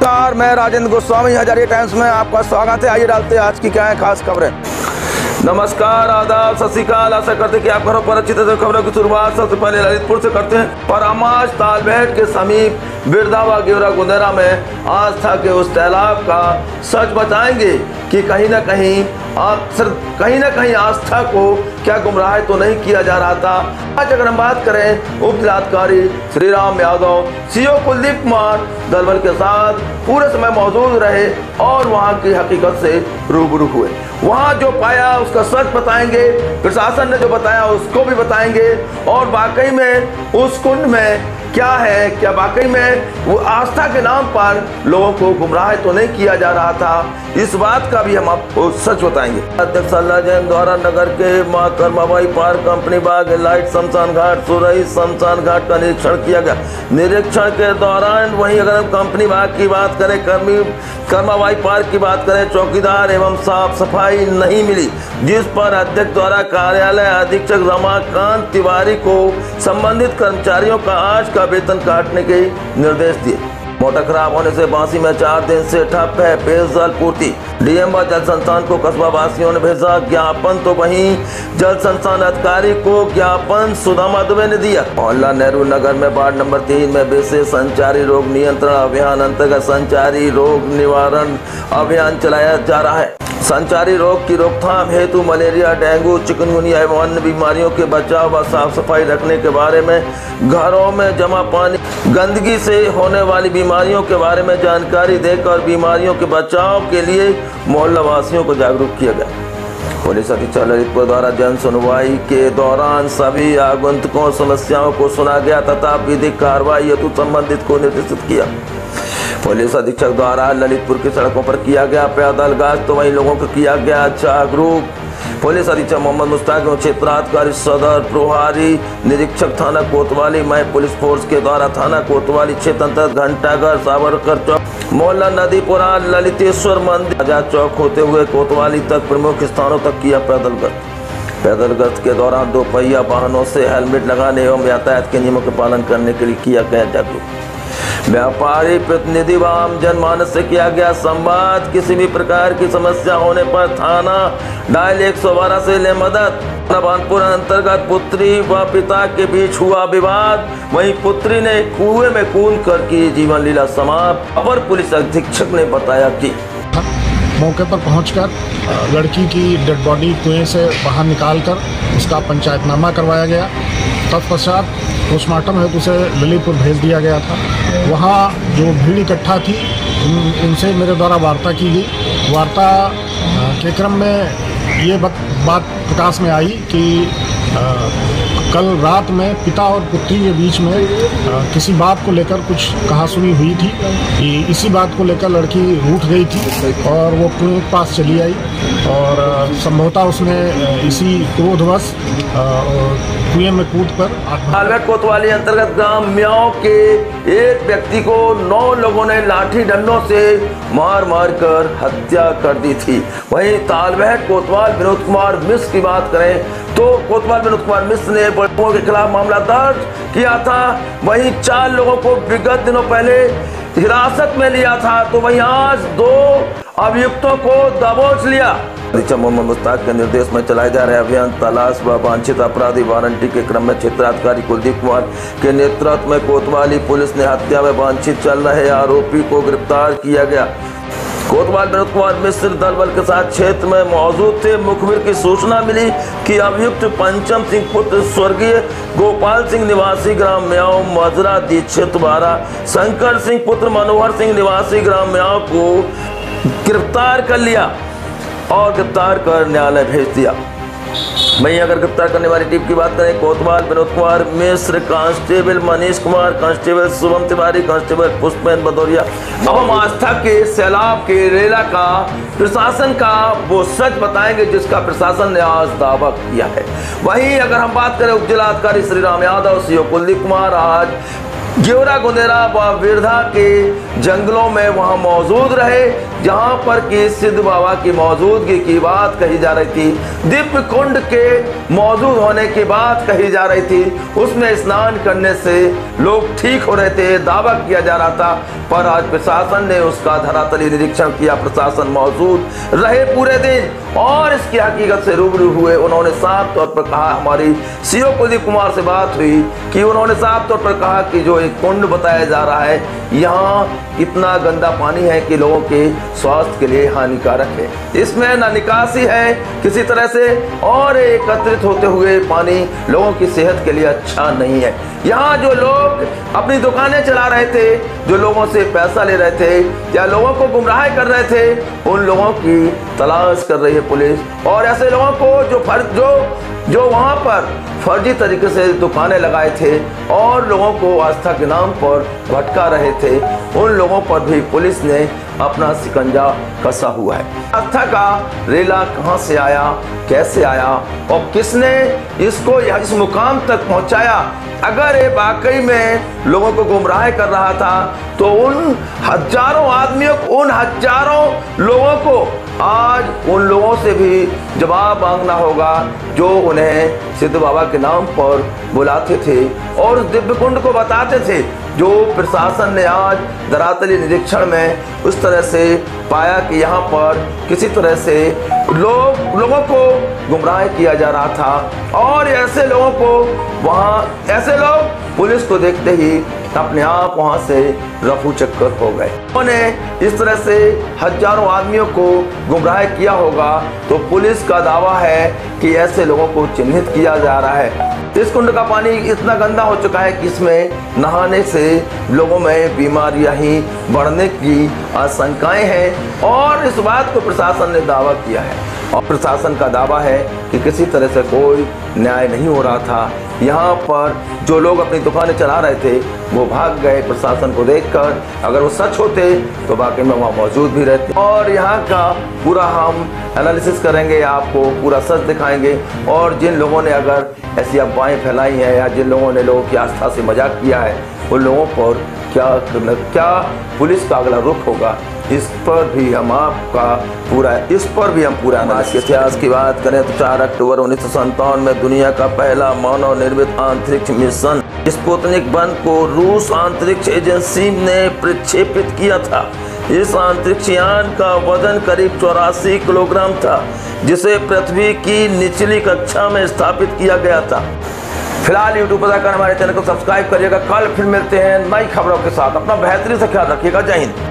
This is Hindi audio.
नमस्कार, मैं राजेंद्र गोस्वामी, हजारी टाइम्स में आपका स्वागत है। आइए डालते हैं आज की क्या है खास खबरें। नमस्कार, आदाब, सत आशा करते हैं कि आप घरों पर अच्छी तरह खबरों की शुरुआत सबसे पहले ललितपुर से करते हैं। परामाज तालबेट के समीप बिरदावा गेवरा गुंदेरा में आस्था के उस तालाब का सच बताएँगे कि कहीं ना कहीं आप सर कहीं ना कहीं आस्था को क्या गुमराह तो नहीं किया जा रहा था। आज अगर हम बात करें उप जिलाधिकारी श्री राम यादव, सीओ कुलदीप कुमार दलबल के साथ पूरे समय मौजूद रहे और वहाँ की हकीकत से रूबरू हुए। वहाँ जो पाया, उसका सच बताएँगे, प्रशासन ने जो बताया, उसको भी बताएँगे। और वाकई में, उस कुंड में क्या है, क्या वाकई में वो आस्था के नाम पर लोगों को गुमराह तो नहीं किया जा रहा था? इस बात का भी हम आपको सच बताएँगे। अध्यक्ष अल्लाह जैन द्वारा नगर के माँ Karmabai park company Bagh light शमशान घाट, सुरई शमशान घाट का निरीक्षण किया गया। निरीक्षण के दौरान वहीं अगर हम कंपनी बाग की बात करें, कर्मी कर्माबाई पार्क की बात करें, चौकीदार एवं साफ़ सफ़ाई नहीं मिली, जिस पर अध्यक्ष द्वारा कार्यालय अधीक्षक रमाकांत तिवारी को संबंधित कर्मचारियों का आज का वेतन काटने के निर्देश दिए। मोटर खराब होने से बांसी में चार दिन से ठप है पेयजल पूर्ति। डीएम व जल संस्थान को कस्बा वासियों ने भेजा ज्ञापन तो वहीं जल संस्थान अधिकारी को ज्ञापन सुदामा दुबे ने दिया। मोहल्ला नेहरू नगर में वार्ड नंबर तीन में विशेष संचारी रोग नियंत्रण अभियान अंतर्गत संचारी रोग निवारण अभियान चलाया जा रहा है। संचारी रोग की रोकथाम हेतु मलेरिया, डेंगू, चिकनगुनिया एवं अन्य बीमारियों के बचाव व साफ़ सफ़ाई रखने के बारे में घरों में जमा पानी, गंदगी से होने वाली बीमारियों के बारे में जानकारी देकर बीमारियों के बचाव के लिए मोहल्ला वासियों को जागरूक किया गया। पुलिस अधीक्षक ललितपुर द्वारा जन सुनवाई के दौरान सभी आगंतुकों समस्याओं को सुना गया तथा विधिक कार्रवाई हेतु संबंधित को निर्देशित किया। पुलिस अधीक्षक द्वारा ललितपुर की सड़कों पर किया गया पैदल गश्त तो वहीं लोगों को किया गया जागरूक पुलिस अधीक्षक मोहम्मद मुश्ताक एवं क्षेत्राधिकारी सदर प्रभारी निरीक्षक थाना कोतवाली मैं पुलिस फोर्स के द्वारा थाना कोतवाली क्षेत्र अंतर्गत घंटाघर, सावरकर चौक, मोहल्ला नदीपुरा, ललितेश्वर मंदिर आज़ाद चौक होते हुए कोतवाली तक प्रमुख स्थानों तक किया पैदल गश्त। पैदल गश्त के दौरान दो पहिया वाहनों से हेलमेट लगाने एवं यातायात के नियमों के पालन करने के लिए किया गया जागरूक। व्यापारी प्रतिनिधि व आम जनमानस से किया गया संवाद। किसी भी प्रकार की समस्या होने पर थाना डायल 112 से ले मदद। बानपुर अंतर्गत पुत्री व पिता के बीच हुआ विवाद। वहीं पुत्री ने कुएँ में कूद कर की जीवन लीला समाप्त। अपर पुलिस अधीक्षक ने बताया कि मौके पर पहुंचकर लड़की की डेड बॉडी कुएँ से बाहर निकालकर उसका पंचायतनामा करवाया गया। तत्पश्चात पोस्टमार्टम है उसे ललितपुर भेज दिया गया था। वहाँ जो भीड़ इकट्ठा थी उन, उनसे मेरे द्वारा वार्ता की गई। वार्ता के क्रम में ये बात, प्रकाश में आई कि कल रात में पिता और पुत्री के बीच में किसी बात को लेकर कुछ कहासुनी हुई थी। कि इसी बात को लेकर लड़की रूठ गई थी और वो कुएँ के पास चली आई और संभवतः उसने इसी क्रोधवश कुएँ में कूद कर अलगट कोतवाली अंतर्गत ग्राम म्याओ के एक व्यक्ति को नौ लोगों ने लाठी डंडों से मार मार कर हत्या कर दी थी। वहीं तालबहट कोतवाल विनोद कुमार मिश्र की बात करें तो कोतवाल विनोद कुमार मिश्र ने लोगों के खिलाफ मामला दर्ज किया था। वहीं चार लोगों को विगत दिनों पहले हिरासत में लिया था। तो वहीं आज दो अभियुक्तों को दबोच लिया। अधीक्षक मोहम्मद मुश्ताक के निर्देश में चलाए जा रहे अभियान तलाश व वांछित अपराधी वारंटी के क्रम में क्षेत्राधिकारी कुलदीप कुमार के नेतृत्व में कोतवाली पुलिस ने हत्या में वांछित चल रहे आरोपी को गिरफ़्तार किया गया। कोतवाल विनोद कुमार मिश्र दल बल के साथ क्षेत्र में मौजूद थे। मुखबिर की सूचना मिली कि अभियुक्त पंचम सिंह पुत्र स्वर्गीय गोपाल सिंह निवासी ग्राम म्याओ मजरा दीक्षित द्वारा शंकर सिंह पुत्र मनोहर सिंह निवासी ग्राम म्याओ को गिरफ़्तार कर लिया और गिरफ़्तार कर न्यायालय भेज दिया। वहीं अगर गिरफ़्तार करने वाली टीम की बात करें, कोतवाल, Vinod Kumar Mishra constable Manish Kumar, constable Shubham Tiwari, constable Pushpen Bhadauria. अब हम आस्था के, सैलाब के, रेला का, प्रशासन का, वो सच बताएँगे जिसका प्रशासन ने आज दावा किया है। वहीं अगर हम बात करें उप जिलाधिकारी श्री राम यादव, सीओ कुलदीप कुमार, आज गेवरा, गुंदेरा व विरधा के जंगलों में वहाँ मौजूद रहे। जहाँ पर कि सिद्ध बाबा की मौजूदगी की बात कही जा रही थी दिव्य कुंड के मौजूद होने की बात कही जा रही थी, उसमें स्नान करने से लोग ठीक हो रहे थे, दावा किया जा रहा था, पर आज प्रशासन ने उसका धरातली निरीक्षण किया, प्रशासन मौजूद रहे पूरे दिन, और इसकी हकीकत से रूबरू हुए, उन्होंने साफ़ तौर पर कहा, हमारी सीओ कुलदीप कुमार से बात हुई कि उन्होंने साफ़ तौर पर कहा कि जो एक कुंड बताया जा रहा है, यहाँ इतना गंदा पानी है कि लोगों के स्वास्थ्य के लिए हानिकारक है। इसमें न निकासी है, किसी तरह से और एकत्रित होते हुए पानी लोगों की सेहत के लिए अच्छा नहीं है। यहाँ जो लोग अपनी दुकानें चला रहे थे, जो लोगों से पैसा ले रहे थे, या लोगों को गुमराह कर रहे थे, उन लोगों की तलाश कर रही है पुलिस। और ऐसे लोगों को जो फ़र्ज़, जो जो वहाँ पर फर्जी तरीके से दुकानें लगाए थे और लोगों को आस्था के नाम पर भटका रहे थे, उन लोगों पर भी पुलिस ने अपना सिकंजा कसा हुआ है। आस्था का रेला कहाँ से आया, कैसे आया और किसने इसको इस मुकाम तक पहुँचाया? अगर ये वाकई में लोगों को गुमराह कर रहा था तो उन हज़ारों आदमियों उन हज़ारों लोगों को आज उन लोगों से भी जवाब मांगना होगा जो उन्हें सिद्ध बाबा के नाम पर बुलाते थे और दिव्य कुंड को बताते थे जो प्रशासन ने आज धरातली निरीक्षण में उस तरह से पाया कि यहाँ पर किसी तरह से लोग, लोगों को गुमराह किया जा रहा था। और ऐसे लोगों को, वहाँ, ऐसे लोग पुलिस को देखते ही अपने आप वहाँ से रफू चक्कर हो गए। उन्होंने इस तरह से हज़ारों आदमियों को गुमराह किया होगा। तो पुलिस का दावा है कि ऐसे लोगों को चिन्हित किया जा रहा है। इस कुंड का पानी इतना गंदा हो चुका है कि इसमें नहाने से लोगों में बीमारियाँ ही बढ़ने की आशंकाएँ हैं और इस बात को प्रशासन ने दावा किया है। और प्रशासन का दावा है कि किसी तरह से कोई न्याय नहीं हो रहा था। यहाँ पर जो लोग अपनी दुकानें चला रहे थे, वो भाग गए प्रशासन को देखकर। अगर वो सच होते तो बाकी में वहाँ मौजूद भी रहते। और यहाँ का पूरा हम एनालिसिस करेंगे, आपको पूरा सच दिखाएँगे। और जिन लोगों ने अगर ऐसी अफवाहें फैलाई हैं या जिन लोगों ने लोगों की आस्था से मज़ाक किया है, उन लोगों पर क्या क्या पुलिस का अगला रुख होगा? इस पर भी हम आपका पूरा इस पर भी हम पूरा इतिहास की बात करें तो चार अक्टूबर उन्नीस सौ सत्तावन में दुनिया का पहला मानव निर्मित अंतरिक्ष मिशन स्पुतनिक वन को रूस अंतरिक्ष एजेंसी ने प्रक्षेपित किया था। इस अंतरिक्ष यान का वज़न करीब चौरासी किलोग्राम था जिसे पृथ्वी की निचली कक्षा में स्थापित किया गया था। फ़िलहाल यूट्यूब पर जाकर हमारे चैनल को सब्सक्राइब करिएगा। कल फिर मिलते हैं नई खबरों के साथ। अपना बेहतरीन से ख्याल रखिएगा। जय हिंद।